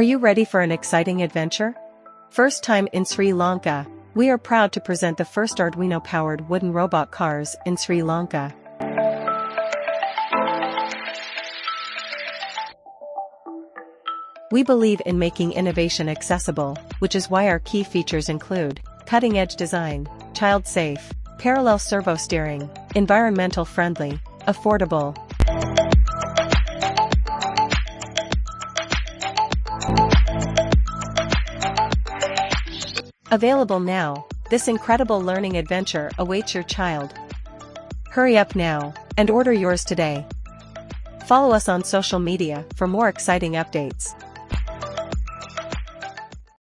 Are you ready for an exciting adventure? First time in Sri Lanka, we are proud to present the first Arduino-powered wooden robot cars in Sri Lanka. We believe in making innovation accessible, which is why our key features include cutting-edge design, child-safe, parallel servo steering, environmental friendly, affordable. Available now, this incredible learning adventure awaits your child. Hurry up now and order yours today. Follow us on social media for more exciting updates.